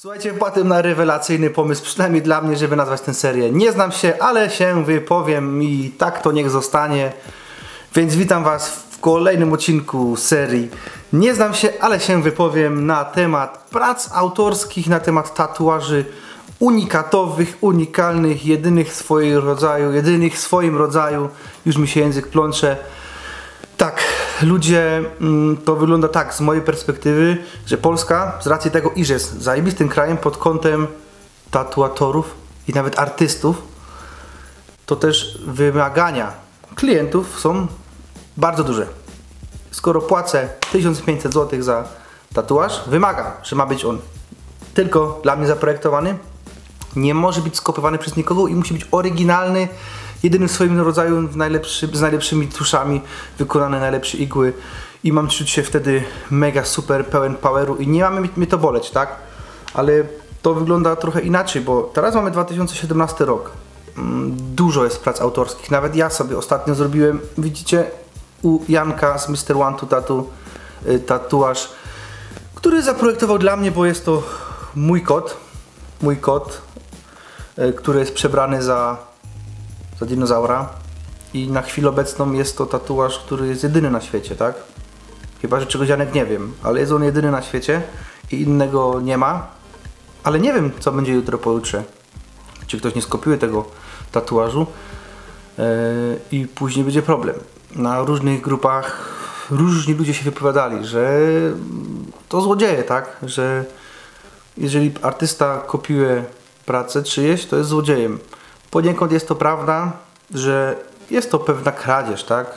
Słuchajcie, wpadłem na rewelacyjny pomysł, przynajmniej dla mnie, żeby nazwać tę serię. Nie znam się, ale się wypowiem i tak to niech zostanie. Więc witam Was w kolejnym odcinku serii. Nie znam się, ale się wypowiem na temat prac autorskich, na temat tatuaży unikatowych, unikalnych, jedynych w swoim rodzaju, jedynych w swoim rodzaju. Już mi się język plącze. Ludzie, mm, to wygląda tak z mojej perspektywy, że Polska z racji tego, iż jest zajebistym krajem pod kątem tatuatorów i nawet artystów, to też wymagania klientów są bardzo duże. Skoro płacę 1500 zł za tatuaż, wymagam, że ma być on tylko dla mnie zaprojektowany, nie może być skopiowany przez nikogo i musi być oryginalny, jedyny w swoim rodzaju najlepszy, z najlepszymi tuszami, wykonane najlepsze igły i mam czuć się wtedy mega super, pełen poweru i nie mamy mnie to boleć, tak? Ale to wygląda trochę inaczej, bo teraz mamy 2017 rok. Mm, dużo jest prac autorskich, nawet ja sobie ostatnio zrobiłem, widzicie, u Janka z Mr. One to Tattoo y, tatuaż, który zaprojektował dla mnie, bo jest to mój kot, mój kot, y, który jest przebrany za za dinozaura i na chwilę obecną jest to tatuaż, który jest jedyny na świecie, tak? Chyba, że czegoś Janek nie wiem, ale jest on jedyny na świecie i innego nie ma. Ale nie wiem, co będzie jutro pojutrze. Czy ktoś nie skopiuje tego tatuażu yy, i później będzie problem. Na różnych grupach różni ludzie się wypowiadali, że to złodzieje, tak? Że jeżeli artysta kopiuje pracę czyjeś, to jest złodziejem. Poniekąd jest to prawda, że jest to pewna kradzież, tak?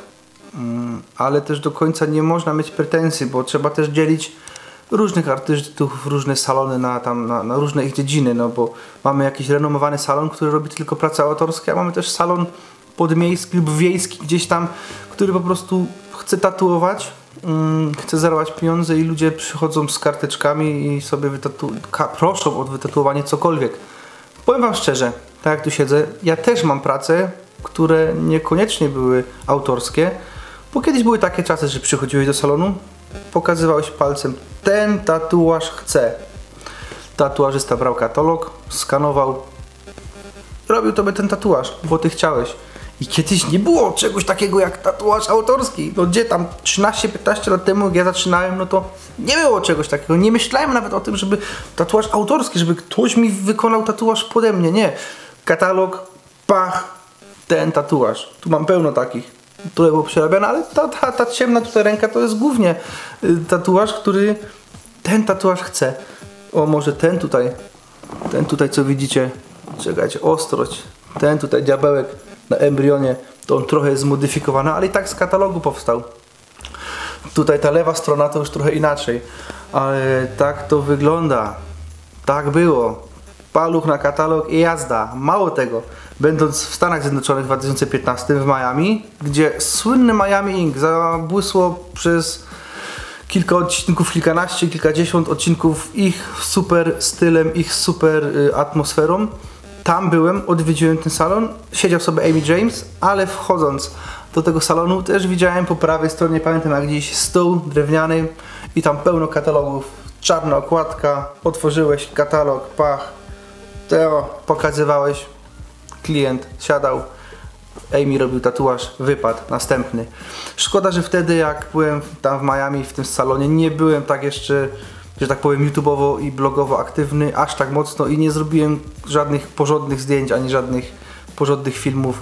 Mm, ale też do końca nie można mieć pretensji, bo trzeba też dzielić różnych artystów, różne salony na, tam, na, na, różne ich dziedziny, no bo mamy jakiś renomowany salon, który robi tylko prace autorskie, a mamy też salon podmiejski lub wiejski gdzieś tam, który po prostu chce tatuować, mm, chce zarabiać pieniądze i ludzie przychodzą z karteczkami i sobie proszą o wytatuowanie cokolwiek. Powiem Wam szczerze, tak jak tu siedzę, ja też mam prace, które niekoniecznie były autorskie, bo kiedyś były takie czasy, że przychodziłeś do salonu, pokazywałeś palcem, ten tatuaż chcę. Tatuażysta brał katalog, skanował, robił tobie ten tatuaż, bo ty chciałeś. I kiedyś nie było czegoś takiego jak tatuaż autorski. No gdzie tam 13-15 lat temu, jak ja zaczynałem, no to nie było czegoś takiego. Nie myślałem nawet o tym, żeby tatuaż autorski, żeby ktoś mi wykonał tatuaż pode mnie. Nie katalog, pach, ten tatuaż. Tu mam pełno takich. Tu było przerabiane, ale ta, ta, ta ciemna tutaj ręka to jest głównie y, tatuaż, który ten tatuaż chce. O, może ten tutaj, ten tutaj co widzicie, czekajcie, ostrość, ten tutaj diabełek na embrionie, to on trochę jest zmodyfikowany, ale i tak z katalogu powstał. Tutaj ta lewa strona to już trochę inaczej, ale tak to wygląda. Tak było paluch na katalog i jazda. Mało tego, będąc w Stanach Zjednoczonych w 2015 w Miami, gdzie słynny Miami Ink zabłysło przez kilka odcinków, kilkanaście, kilkadziesiąt odcinków ich super stylem, ich super y, atmosferą. Tam byłem, odwiedziłem ten salon, siedział sobie Amy James, ale wchodząc do tego salonu też widziałem po prawej stronie, pamiętam jak gdzieś stół drewniany i tam pełno katalogów, czarna okładka, otworzyłeś katalog, pach, Teo, pokazywałeś, klient siadał, Amy robił tatuaż, wypad, następny. Szkoda, że wtedy jak byłem tam w Miami, w tym salonie, nie byłem tak jeszcze, że tak powiem, YouTubeowo i blogowo aktywny aż tak mocno i nie zrobiłem żadnych porządnych zdjęć, ani żadnych porządnych filmów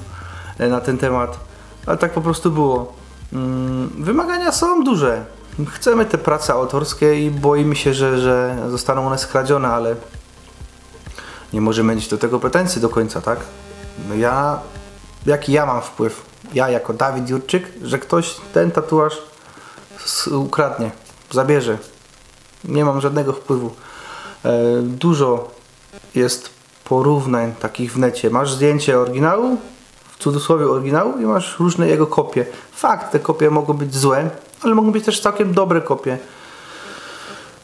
e, na ten temat. Ale tak po prostu było. Mm, wymagania są duże. Chcemy te prace autorskie i boimy się, że, że zostaną one skradzione, ale nie możemy mieć do tego pretensji do końca, tak? No ja, jaki ja mam wpływ, ja jako Dawid Jurczyk, że ktoś ten tatuaż ukradnie, zabierze. Nie mam żadnego wpływu. E, dużo jest porównań takich w necie. Masz zdjęcie oryginału, w cudzysłowie oryginału i masz różne jego kopie. Fakt, te kopie mogą być złe, ale mogą być też całkiem dobre kopie.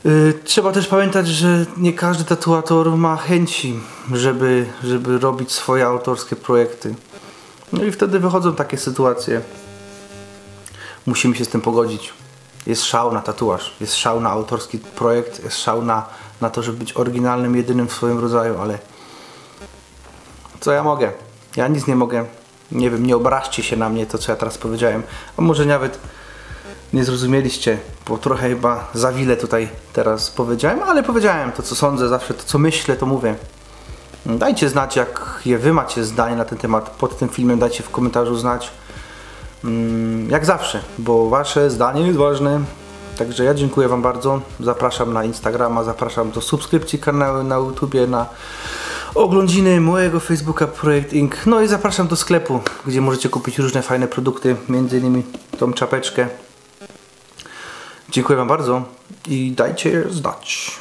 Y, trzeba też pamiętać, że nie każdy tatuator ma chęci, żeby, żeby robić swoje autorskie projekty. No i wtedy wychodzą takie sytuacje. Musimy się z tym pogodzić. Jest szał na tatuaż, jest szał na autorski projekt, jest szał na na to, żeby być oryginalnym, jedynym w swoim rodzaju, ale co ja mogę? Ja nic nie mogę. Nie wiem, nie obraźcie się na mnie to, co ja teraz powiedziałem. A może nawet nie zrozumieliście, bo trochę chyba za wiele tutaj teraz powiedziałem, ale powiedziałem to, co sądzę, zawsze to, co myślę, to mówię. Dajcie znać, jak je wy macie zdanie na ten temat pod tym filmem, dajcie w komentarzu znać. Mm, Jak zawsze, bo wasze zdanie jest ważne. Także ja dziękuję wam bardzo. Zapraszam na Instagrama, zapraszam do subskrypcji kanału na YouTubie, na oglądziny mojego Facebooka Projekt Inc. No i zapraszam do sklepu, gdzie możecie kupić różne fajne produkty, między innymi tą czapeczkę. Dziękuję wam bardzo i dajcie znać.